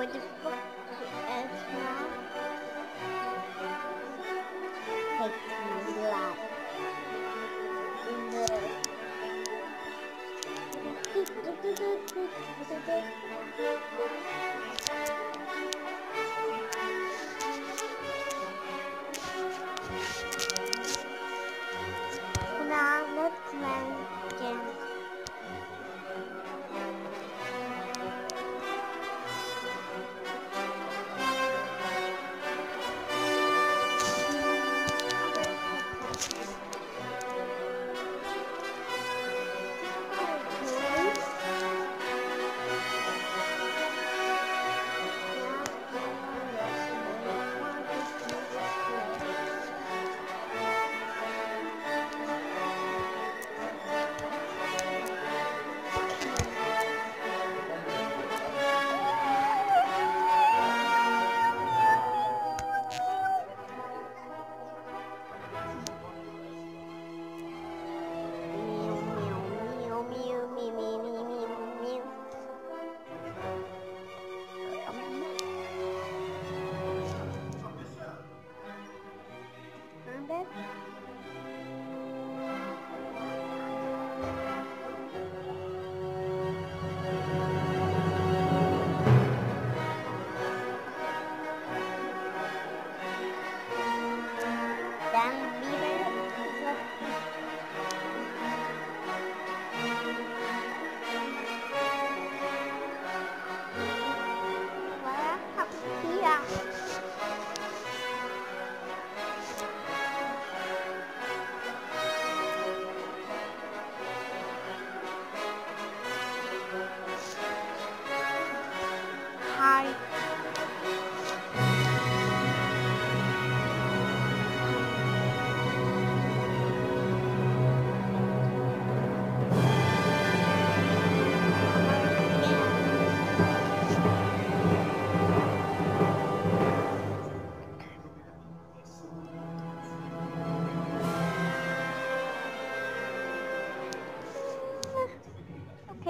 What the fuck is? Take. Now let's make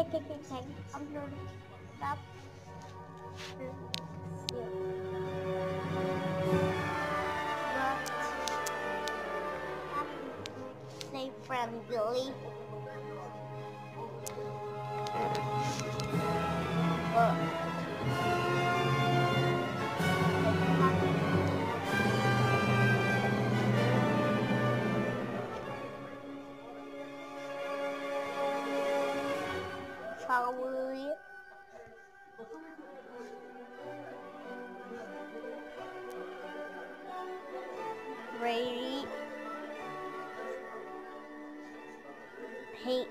Okay, okay, okay, okay. To stop. Stay friendly. Uh. Probably. Brady. Hate